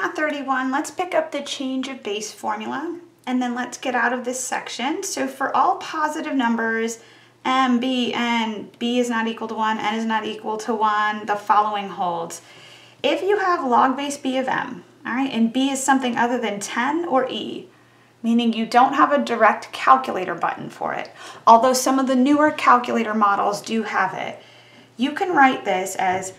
Math 31, let's pick up the change of base formula and then let's get out of this section. So for all positive numbers, m, b, n, b is not equal to 1, n is not equal to 1, the following holds. If you have log base b of m, all right, and b is something other than 10 or e, meaning you don't have a direct calculator button for it, although some of the newer calculator models do have it, you can write this as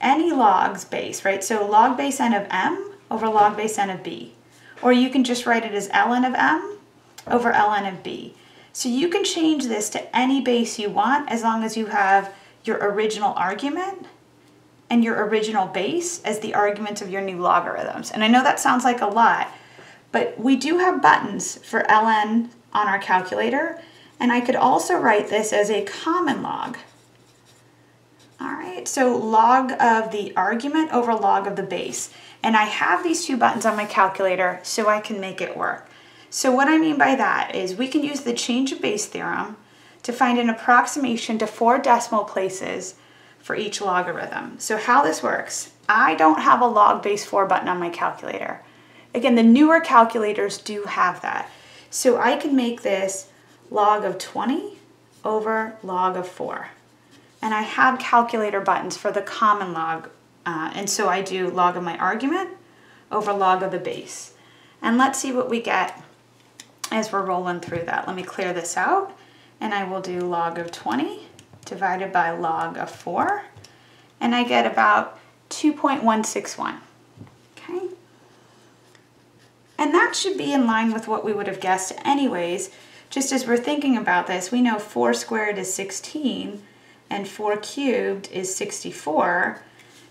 any logs base, right? So log base n of m over log base n of b. Or you can just write it as ln of m over ln of b. So you can change this to any base you want as long as you have your original argument and your original base as the arguments of your new logarithms. And I know that sounds like a lot, but we do have buttons for ln on our calculator, and I could also write this as a common log. All right, so log of the argument over log of the base. And I have these two buttons on my calculator so I can make it work. So what I mean by that is we can use the change of base theorem to find an approximation to four decimal places for each logarithm. So how this works, I don't have a log base 4 button on my calculator. Again, the newer calculators do have that. So I can make this log of 20 over log of 4 and I have calculator buttons for the common log. Uh, and so I do log of my argument over log of the base. And let's see what we get as we're rolling through that. Let me clear this out and I will do log of 20 divided by log of 4 and I get about 2.161. Okay? And that should be in line with what we would have guessed anyways. Just as we're thinking about this, we know 4 squared is 16, and 4 cubed is 64.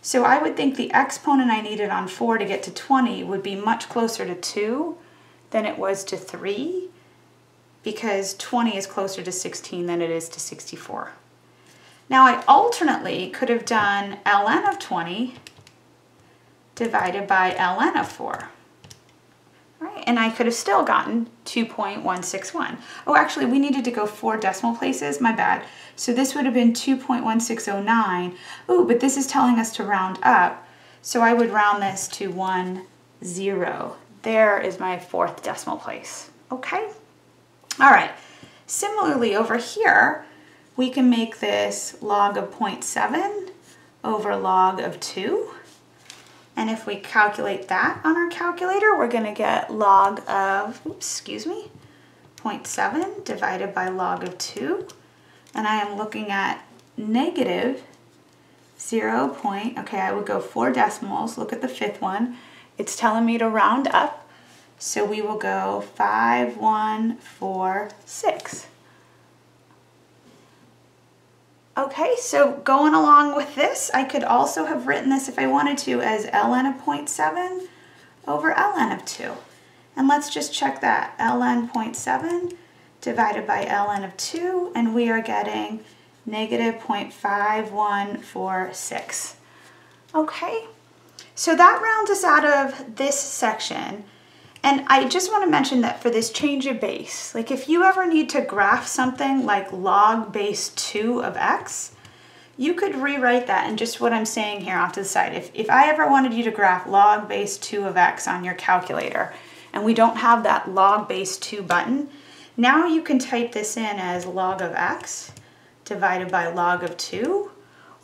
So I would think the exponent I needed on 4 to get to 20 would be much closer to 2 than it was to 3 because 20 is closer to 16 than it is to 64. Now I alternately could have done ln of 20 divided by ln of 4 right? And I could have still gotten 2.161. Oh, actually, we needed to go four decimal places, my bad. So this would have been 2.1609. Oh, but this is telling us to round up. So I would round this to one zero. There is my fourth decimal place, okay? All right, similarly over here, we can make this log of 0.7 over log of 2. And if we calculate that on our calculator, we're going to get log of, oops, excuse me, 0.7 divided by log of 2. And I am looking at negative 0. Point, okay, I would go four decimals. Look at the fifth one. It's telling me to round up. So we will go 5146. Okay, so going along with this, I could also have written this if I wanted to as ln of 0.7 over ln of 2. And let's just check that. ln 0.7 divided by ln of 2, and we are getting negative 0.5146. Okay, so that rounds us out of this section. And I just want to mention that for this change of base, like if you ever need to graph something like log base 2 of x, you could rewrite that and just what I'm saying here off to the side. If, if I ever wanted you to graph log base 2 of x on your calculator, and we don't have that log base 2 button, now you can type this in as log of x divided by log of 2,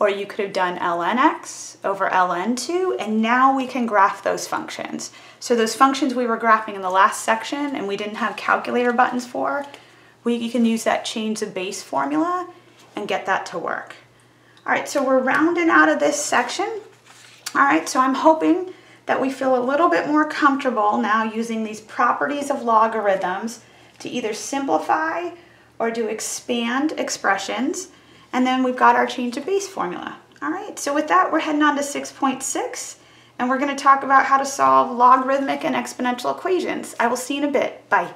or you could have done ln x over ln 2, and now we can graph those functions. So those functions we were graphing in the last section and we didn't have calculator buttons for, we can use that change of base formula and get that to work. All right, so we're rounding out of this section. All right, so I'm hoping that we feel a little bit more comfortable now using these properties of logarithms to either simplify or to expand expressions. And then we've got our change of base formula. All right, so with that, we're heading on to 6.6, and we're gonna talk about how to solve logarithmic and exponential equations. I will see you in a bit. Bye.